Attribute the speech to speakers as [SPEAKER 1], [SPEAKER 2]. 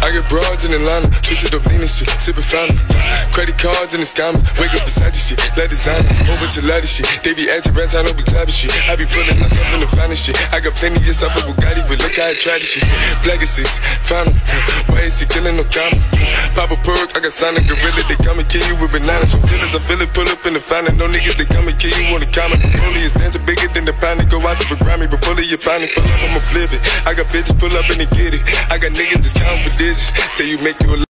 [SPEAKER 1] I get broads in Atlanta, twisted up lean and shit, sippin' fountain. Credit cards in the scammers, wake up beside your shit, let designer, whole bunch of leather shit. They be acting rats, I don't be clapping shit. I be pulling my stuff in the finest shit. I got plenty just off of Bugatti, but look how I tried this shit. Black six, found Why is he killing no comma? Pop a perk, I got stunning gorilla, they come and kill you with bananas. From feelings, I feel it, pull up in the fountain. No niggas, they come and kill you on the pound. Go out to the Grammy, but pull it, you pound it, pull up, I'ma flip it. I got bitches pull up and they get it. I got niggas that's counting for digits. Say you make you a